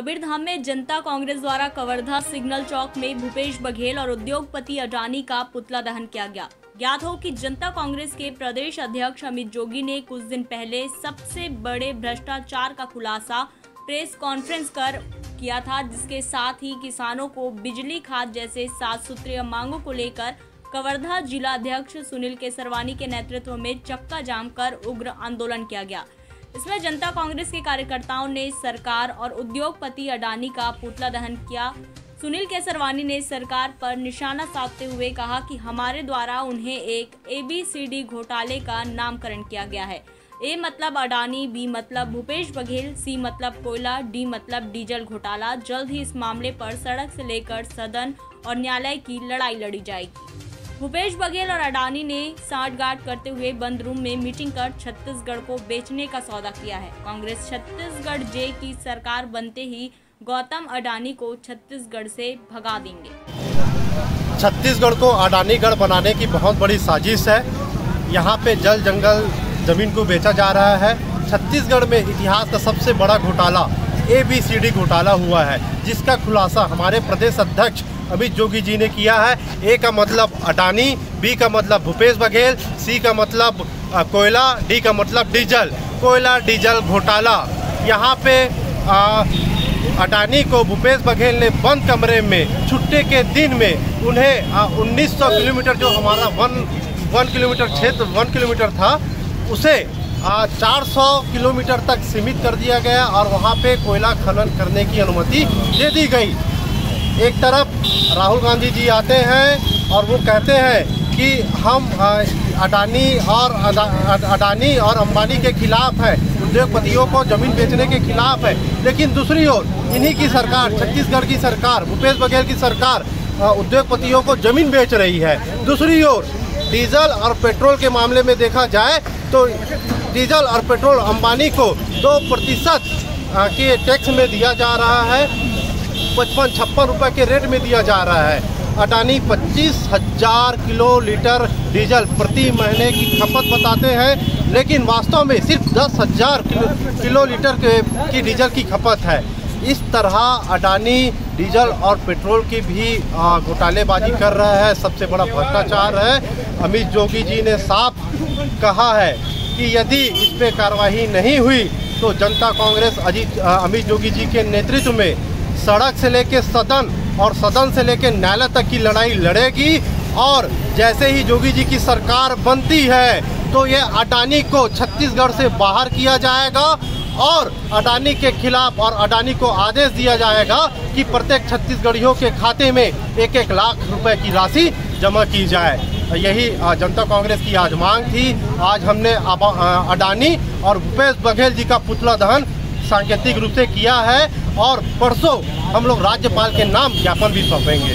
कबीरधाम में जनता कांग्रेस द्वारा कवर्धा सिग्नल चौक में भूपेश बघेल और उद्योगपति अडानी का पुतला दहन किया गया। ज्ञात हो कि जनता कांग्रेस के प्रदेश अध्यक्ष अमित जोगी ने कुछ दिन पहले सबसे बड़े भ्रष्टाचार का खुलासा प्रेस कॉन्फ्रेंस कर किया था, जिसके साथ ही किसानों को बिजली, खाद जैसे सात सूत्रीय मांगों को लेकर कवर्धा जिला अध्यक्ष सुनील केसरवानी के नेतृत्व में चक्का जाम कर उग्र आंदोलन किया गया। इसमें जनता कांग्रेस के कार्यकर्ताओं ने सरकार और उद्योगपति अडानी का पुतला दहन किया। सुनील केसरवानी ने सरकार पर निशाना साधते हुए कहा कि हमारे द्वारा उन्हें एक एबीसीडी घोटाले का नामकरण किया गया है। ए मतलब अडानी, बी मतलब भूपेश बघेल, सी मतलब कोयला, डी मतलब डीजल घोटाला। जल्द ही इस मामले पर सड़क से लेकर सदन और न्यायालय की लड़ाई लड़ी जाएगी। भूपेश बघेल और अडानी ने साठगांठ करते हुए बंद रूम में मीटिंग कर छत्तीसगढ़ को बेचने का सौदा किया है। कांग्रेस छत्तीसगढ़ जे की सरकार बनते ही गौतम अडानी को छत्तीसगढ़ से भगा देंगे। छत्तीसगढ़ को अडानीगढ़ बनाने की बहुत बड़ी साजिश है। यहाँ पे जल जंगल ज़मीन को बेचा जा रहा है। छत्तीसगढ़ में इतिहास का सबसे बड़ा घोटाला ए बी सी डी घोटाला हुआ है, जिसका खुलासा हमारे प्रदेश अध्यक्ष अमित जोगी जी ने किया है। ए का मतलब अडानी बी का मतलब भूपेश बघेल सी का मतलब कोयला डी का मतलब डीजल। कोयला डीजल घोटाला। यहाँ पे अडानी को भूपेश बघेल ने बंद कमरे में छुट्टे के दिन में उन्हें आ, 1900 किलोमीटर जो हमारा वन वन किलोमीटर क्षेत्र वन किलोमीटर था उसे आ, 400 किलोमीटर तक सीमित कर दिया गया और वहाँ पे कोयला खनन करने की अनुमति दे दी गई। एक तरफ़ राहुल गांधी जी आते हैं और वो कहते हैं कि हम अडानी और अडानी और अंबानी के खिलाफ है। उद्योगपतियों को ज़मीन बेचने के खिलाफ है। लेकिन दूसरी ओर, इन्हीं की सरकार, छत्तीसगढ़ की सरकार, भूपेश बघेल की सरकार उद्योगपतियों को ज़मीन बेच रही है। दूसरी ओर, डीजल और पेट्रोल के मामले में देखा जाए तो डीजल और पेट्रोल अंबानी को दो प्रतिशत के टैक्स में दिया जा रहा है। पचपन छप्पन रुपए के रेट में दिया जा रहा है। अडानी पच्चीस हज़ार किलो लीटर डीजल प्रति महीने की खपत बताते हैं, लेकिन वास्तव में सिर्फ़ दस हज़ार किलो लीटर के, की डीजल की खपत है। इस तरह अडानी डीजल और पेट्रोल की भी घोटालेबाजी कर रहा है। सबसे बड़ा भ्रष्टाचार है। अमित जोगी जी ने साफ़ कहा है कि यदि इस पर कार्रवाई नहीं हुई तो जनता कांग्रेस अजीत अमित जोगी जी के नेतृत्व में सड़क से लेके सदन और सदन से लेकर न्यायालय तक की लड़ाई लड़ेगी। और जैसे ही जोगी जी की सरकार बनती है तो ये अडानी को छत्तीसगढ़ से बाहर किया जाएगा और अडानी के खिलाफ और अडानी को आदेश दिया जाएगा कि प्रत्येक छत्तीसगढ़ियों के खाते में एक एक लाख रुपए की राशि जमा की जाए। यही जनता कांग्रेस की आज मांग थी। आज हमने अडानी और भूपेश बघेल जी का पुतला दहन सांकेतिक रूप से किया है और परसों हम लोग राज्यपाल के नाम ज्ञापन भी सौंपेंगे।